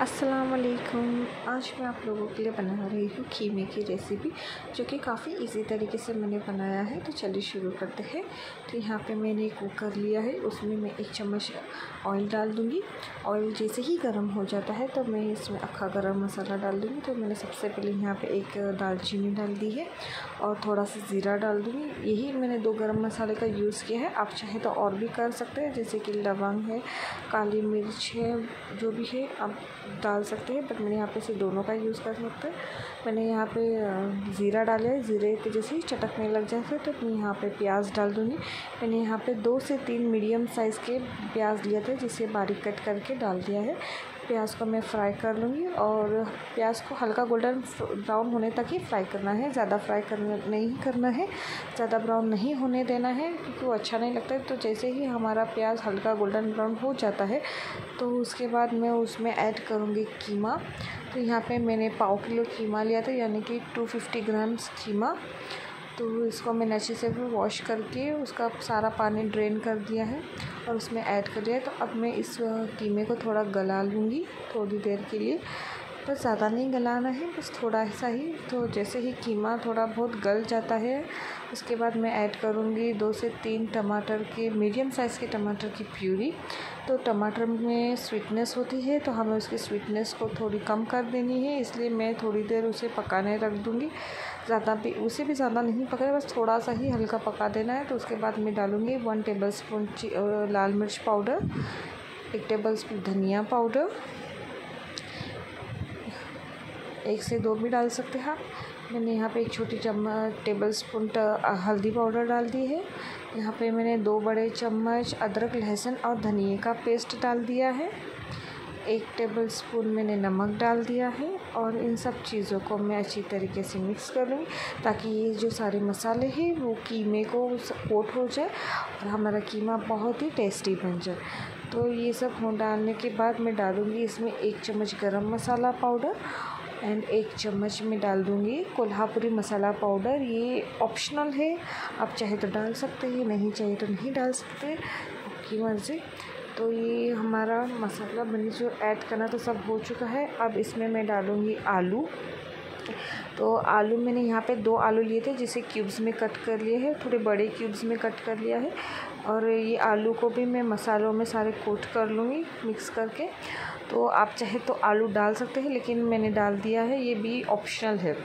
अस्सलाम वालेकुम आज मैं आप लोगों के लिए बना रही हूँ खीमे की रेसिपी जो कि काफ़ी इजी तरीके से मैंने बनाया है। तो चलिए शुरू करते हैं। तो यहाँ पे मैंने कुकर लिया है, उसमें मैं एक चम्मच ऑयल डाल दूँगी। ऑयल जैसे ही गर्म हो जाता है तो मैं इसमें अक्खा गरम मसाला डाल दूँगी। तो मैंने सबसे पहले यहाँ पर एक दालचीनी डाल दी है और थोड़ा सा ज़ीरा डाल दूँगी। यही मैंने दो गर्म मसाले का यूज़ किया है। आप चाहे तो और भी कर सकते हैं, जैसे कि लवंग है, काली मिर्च है, जो भी है, आप डाल सकते हैं बट मैंने यहाँ पे से दोनों का यूज़ कर सकते हैं मैंने यहाँ पे ज़ीरा डाला है, ज़ीरे के जैसे ही चटकने लग जाए तो मैं यहाँ पे प्याज डाल दूँगी। मैंने यहाँ पे दो से तीन मीडियम साइज़ के प्याज लिया थे, जिसे बारीक कट करके डाल दिया है। प्याज को मैं फ्राई कर लूँगी और प्याज को हल्का गोल्डन ब्राउन होने तक ही फ्राई करना है। ज़्यादा फ्राई करना, नहीं करना है। ज़्यादा ब्राउन नहीं होने देना है क्योंकि वो अच्छा नहीं लगता है। तो जैसे ही हमारा प्याज हल्का गोल्डन ब्राउन हो जाता है तो उसके बाद मैं उसमें ऐड करूँगी कीमा। तो यहाँ पे मैंने पाव किलो कीमा लिया था, यानी कि टू फिफ्टी ग्राम्स कीमा। तो इसको मैंने अच्छे से वॉश करके उसका सारा पानी ड्रेन कर दिया है और उसमें ऐड कर दिया है। तो अब मैं इस कीमे को थोड़ा गला लूँगी थोड़ी देर के लिए। बस ज़्यादा नहीं गलाना है, बस थोड़ा सा ही। तो जैसे ही कीमा थोड़ा बहुत गल जाता है, उसके बाद मैं ऐड करूँगी दो से तीन टमाटर के, मीडियम साइज़ के टमाटर की प्यूरी। तो टमाटर में स्वीटनेस होती है तो हमें उसकी स्वीटनेस को थोड़ी कम कर देनी है, इसलिए मैं थोड़ी देर उसे पकाने रख दूँगी। ज़्यादा भी, उसे भी ज़्यादा नहीं पकाए, बस थोड़ा सा ही हल्का पका देना है। तो उसके बाद मैं डालूँगी वन टेबल स्पून लाल मिर्च पाउडर, एक टेबल स्पून धनिया पाउडर एक से दो भी डाल सकते हैं आप। मैंने यहाँ पे एक छोटी चम्मच टेबल स्पून हल्दी पाउडर डाल दी है। यहाँ पे मैंने दो बड़े चम्मच अदरक, लहसुन और धनिए का पेस्ट डाल दिया है। एक टेबल स्पून मैंने नमक डाल दिया है और इन सब चीज़ों को मैं अच्छी तरीके से मिक्स कर ताकि ये जो सारे मसाले हैं वो कीमे को कोट हो जाए और हमारा कीमा बहुत ही टेस्टी बन जाए। तो ये सब डालने के बाद मैं डालूँगी इसमें एक चम्मच गरम मसाला पाउडर एंड एक चम्मच में डाल दूँगी कोल्हापुरी मसाला पाउडर। ये ऑप्शनल है। आप चाहे तो डाल सकते हैं, नहीं चाहे तो नहीं डाल सकते। आपकी मर्ज़ी। तो ये हमारा मसाला बनी जो ऐड करना तो सब हो चुका है। अब इसमें मैं डालूँगी आलू। तो आलू मैंने यहाँ पे दो आलू लिए थे, जिसे क्यूब्स में कट कर लिए हैं। थोड़े बड़े क्यूब्स में कट कर लिया है। और ये आलू को भी मैं मसालों में सारे कोट कर लूँगी मिक्स करके। तो आप चाहे तो आलू डाल सकते हैं, लेकिन मैंने डाल दिया है, ये भी ऑप्शनल है।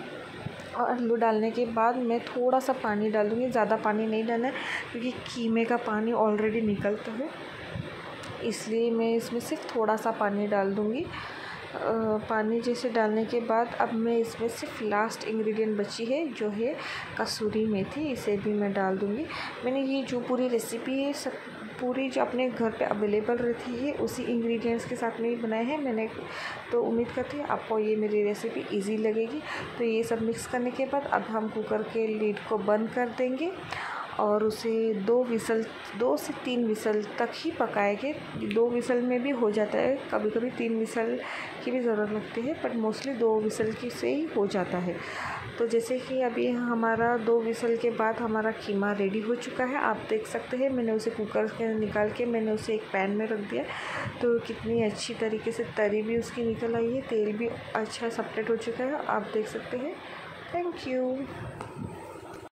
और आलू डालने के बाद मैं थोड़ा सा पानी डालूँगी, ज़्यादा पानी नहीं डालना है, क्योंकि कीमे का पानी ऑलरेडी निकलता है। इसलिए मैं इसमें सिर्फ़ थोड़ा सा पानी डाल दूँगी। पानी जैसे डालने के बाद अब मैं इसमें सिर्फ़ लास्ट इंग्रेडिएंट बची है, जो है कसूरी मेथी, इसे भी मैं डाल दूँगी। मैंने ये जो पूरी रेसिपी है, सब पूरी जो अपने घर पे अवेलेबल रहती है, उसी इंग्रेडिएंट्स के साथ में ही बनाए हैं मैंने। तो उम्मीद करती हूँ आपको ये मेरी रेसिपी इजी लगेगी। तो ये सब मिक्स करने के बाद अब हम कुकर के लीड को बंद कर देंगे। और उसे दो विसल, दो से तीन विसल तक ही पकाएँगे। दो विसल में भी हो जाता है। कभी कभी तीन विसल की भी ज़रूरत लगती है बट मोस्टली दो विसल की से ही हो जाता है। तो जैसे कि अभी हमारा दो विसल के बाद हमारा कीमा रेडी हो चुका है। आप देख सकते हैं, मैंने उसे कुकर के निकाल के मैंने उसे एक पैन में रख दिया। तो कितनी अच्छी तरीके से तरी भी उसकी निकल आई है। तेल भी अच्छा सपरेट हो चुका है। आप देख सकते हैं। Thank you.